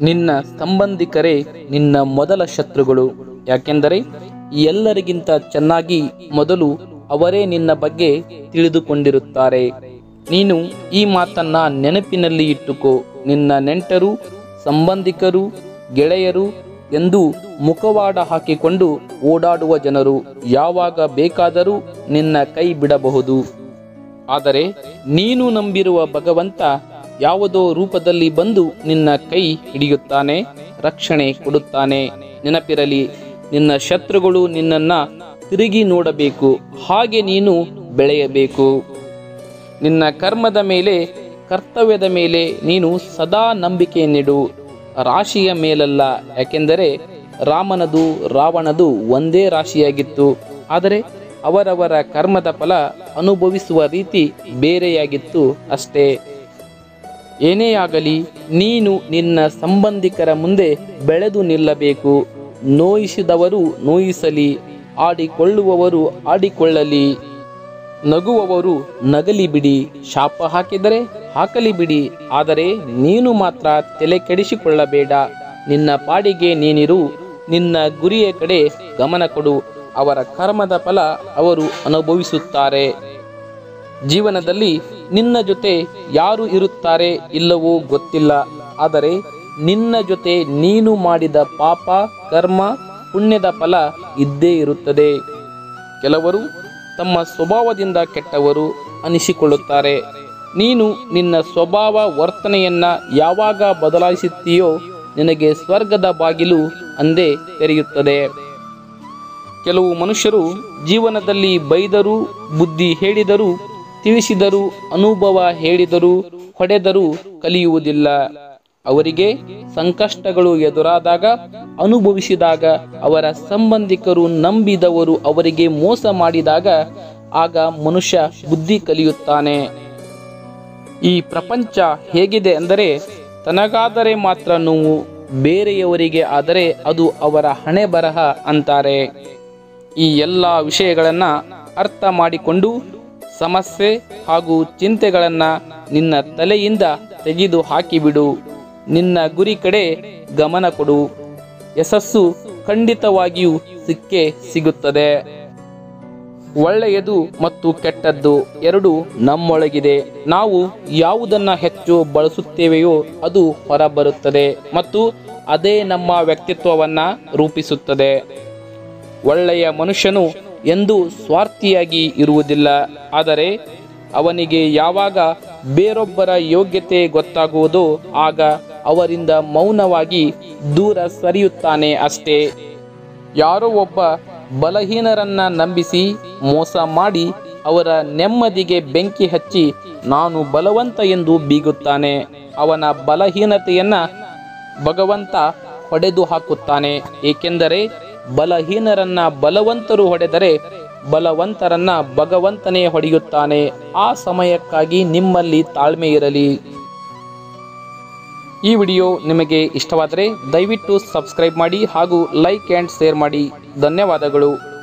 ನಿನ್ನ ಸಂಬಂಧಿಕರೇ ನಿನ್ನ ಮೊದಲ ಶತ್ರುಗಳು. ಯಾಕೆಂದರೆ ಎಲ್ಲರಿಗಿಂತ ಚೆನ್ನಾಗಿ ಮೊದಲು ಅವರೇ ನಿನ್ನ ಬಗ್ಗೆ ತಿಳಿದುಕೊಂಡಿರುತ್ತಾರೆ. ನೀನು ಈ ಮಾತನ್ನ ನೆನಪಿನಲ್ಲಿ ಇಟ್ಟುಕೋ. ನಿನ್ನ ನೆಂಟರು, ಸಂಬಂಧಿಕರು, ಗೆಳೆಯರು ಎಂದು ಮುಖವಾಡ ಹಾಕಿಕೊಂಡು ಓಡಾಡುವ ಜನರು ಯಾವಾಗ ಬೇಕಾದರೂ ನಿನ್ನ ಕೈ ಬಿಡಬಹುದು. ಆದರೆ ನೀನು ನಂಬಿರುವ ಭಗವಂತ ಯಾವುದೋ ರೂಪದಲ್ಲಿ ಬಂದು ನಿನ್ನ ಕೈ ಹಿಡಿಯುತ್ತಾನೆ, ರಕ್ಷಣೆ ಕೊಡುತ್ತಾನೆ. ನೆನಪಿರಲಿ, ನಿನ್ನ ಶತ್ರುಗಳು ನಿನ್ನನ್ನ ತಿರುಗಿ ನೋಡಬೇಕು, ಹಾಗೆ ನೀನು ಬೆಳೆಯಬೇಕು. ನಿನ್ನ ಕರ್ಮದ ಮೇಲೆ, ಕರ್ತವ್ಯದ ಮೇಲೆ ನೀನು ಸದಾ ನಂಬಿಕೆಯನ್ನಿಡು ರಾಶಿಯ ಮೇಲಲ್ಲ, ಯಾಕೆಂದರೆ ರಾಮನದು ರಾವಣದು ಒಂದೇ ರಾಶಿಯಾಗಿತ್ತು. ಆದರೆ ಅವರವರ ಕರ್ಮದ ಫಲ ಅನುಭವಿಸುವ ರೀತಿ ಬೇರೆಯಾಗಿತ್ತು ಅಷ್ಟೇ. ಏನೇ ಆಗಲಿ ನೀನು ನಿನ್ನ ಸಂಬಂಧಿಕರ ಮುಂದೆ ಬೆಳೆದು ನಿಲ್ಲಬೇಕು. ನೋಯಿಸಿದವರು ನೋಯಿಸಲಿ, ಆಡಿಕೊಳ್ಳುವವರು ಆಡಿಕೊಳ್ಳಲಿ. ನಗುವವರು ನಗಲಿ ಬಿಡಿ, ಶಾಪ ಹಾಕಿದರೆ ಹಾಕಲಿ ಬಿಡಿ. ಆದರೆ ನೀನು ಮಾತ್ರ ತಲೆ ಕೆಡಿಸಿಕೊಳ್ಳಬೇಡ. ನಿನ್ನ ಪಾಡಿಗೆ ನೀನಿರು, ನಿನ್ನ ಗುರಿಯ ಕಡೆ ಗಮನ ಕೊಡು. ಅವರ ಕರ್ಮದ ಫಲ ಅವರು ಅನುಭವಿಸುತ್ತಾರೆ. ಜೀವನದಲ್ಲಿ ನಿನ್ನ ಜೊತೆ ಯಾರು ಇರುತ್ತಾರೆ ಇಲ್ಲವೋ ಗೊತ್ತಿಲ್ಲ. ಆದರೆ ನಿನ್ನ ಜೊತೆ ನೀನು ಮಾಡಿದ ಪಾಪ, ಕರ್ಮ, ಪುಣ್ಯದ ಫಲ ಇದ್ದೇ ಇರುತ್ತದೆ. ಕೆಲವರು ತಮ್ಮ ಸ್ವಭಾವದಿಂದ ಕೆಟ್ಟವರು ಅನಿಸಿಕೊಳ್ಳುತ್ತಾರೆ. ನೀನು ನಿನ್ನ ಸ್ವಭಾವ ವರ್ತನೆಯನ್ನ ಯಾವಾಗ ಬದಲಾಯಿಸುತ್ತೀಯೋ ನಿನಗೆ ಸ್ವರ್ಗದ ಬಾಗಿಲು ಅಂದೇ ತೆರೆಯುತ್ತದೆ. ಕೆಲವು ಮನುಷ್ಯರು ಜೀವನದಲ್ಲಿ ಬೈದರೂ, ಬುದ್ಧಿ ಹೇಳಿದರೂ ತಿಳಿಸಿದರೂ, ಅನುಭವ ಹೇಳಿದರು, ಹೊಡೆದರೂ ಕಲಿಯುವುದಿಲ್ಲ. ಅವರಿಗೆ ಸಂಕಷ್ಟಗಳು ಎದುರಾದಾಗ, ಅನುಭವಿಸಿದಾಗ, ಅವರ ಸಂಬಂಧಿಕರು ನಂಬಿದವರು ಅವರಿಗೆ ಮೋಸ ಮಾಡಿದಾಗ, ಆಗ ಮನುಷ್ಯ ಬುದ್ಧಿ ಕಲಿಯುತ್ತಾನೆ. ಈ ಪ್ರಪಂಚ ಹೇಗಿದೆ ಅಂದರೆ, ತನಗಾದರೆ ಮಾತ್ರ ನೋವು, ಬೇರೆಯವರಿಗೆ ಆದರೆ ಅದು ಅವರ ಹಣೆ ಬರಹ ಅಂತಾರೆ. ಈ ಎಲ್ಲ ವಿಷಯಗಳನ್ನು ಅರ್ಥ ಮಾಡಿಕೊಂಡು ಸಮಸ್ಯೆ ಹಾಗೂ ಚಿಂತೆಗಳನ್ನು ನಿನ್ನ ತಲೆಯಿಂದ ತೆಗೆದು ಹಾಕಿಬಿಡು. ನಿನ್ನ ಗುರಿ ಕಡೆ ಗಮನ ಕೊಡು. ಯಶಸ್ಸು ಖಂಡಿತವಾಗಿಯೂ ಸಿಕ್ಕೇ ಸಿಗುತ್ತದೆ. ಒಳ್ಳೆಯದು ಮತ್ತು ಕೆಟ್ಟದ್ದು ಎರಡು ನಮ್ಮೊಳಗಿದೆ. ನಾವು ಯಾವುದನ್ನು ಹೆಚ್ಚು ಬಳಸುತ್ತೇವೆಯೋ ಅದು ಹೊರಬರುತ್ತದೆ ಮತ್ತು ಅದೇ ನಮ್ಮ ವ್ಯಕ್ತಿತ್ವವನ್ನು ರೂಪಿಸುತ್ತದೆ. ಒಳ್ಳೆಯ ಮನುಷ್ಯನು ಎಂದೂ ಸ್ವಾರ್ಥಿಯಾಗಿ ಇರುವುದಿಲ್ಲ. ಆದರೆ ಅವನಿಗೆ ಯಾವಾಗ ಬೇರೊಬ್ಬರ ಯೋಗ್ಯತೆ ಗೊತ್ತಾಗುವುದೋ ಆಗ ಅವರಿಂದ ಮೌನವಾಗಿ ದೂರ ಸರಿಯುತ್ತಾನೆ ಅಷ್ಟೇ. ಯಾರೋ ಒಬ್ಬ ಬಲಹೀನರನ್ನ ನಂಬಿಸಿ ಮೋಸ ಮಾಡಿ ಅವರ ನೆಮ್ಮದಿಗೆ ಬೆಂಕಿ ಹಚ್ಚಿ ನಾನು ಬಲವಂತ ಎಂದು ಬೀಗುತ್ತಾನೆ. ಅವನ ಬಲಹೀನತೆಯನ್ನು ಭಗವಂತ ಹೊಡೆದು ಹಾಕುತ್ತಾನೆ ಏಕೆಂದರೆ ಬಲಹೀನರನ್ನ ಬಲವಂತರು ಹೊಡೆದರೆ ಬಲವಂತರನ್ನ ಭಗವಂತನೇ ಹೊಡೆಯುತ್ತಾನೆ. ಆ ಸಮಯಕ್ಕಾಗಿ ನಿಮ್ಮಲ್ಲಿ ತಾಳ್ಮೆ ಇರಲಿ. ಈ ವಿಡಿಯೋ ನಿಮಗೆ ಇಷ್ಟವಾದರೆ ದಯವಿಟ್ಟು ಸಬ್ಸ್ಕ್ರೈಬ್ ಮಾಡಿ ಹಾಗೂ ಲೈಕ್ ಆ್ಯಂಡ್ ಶೇರ್ ಮಾಡಿ. ಧನ್ಯವಾದಗಳು.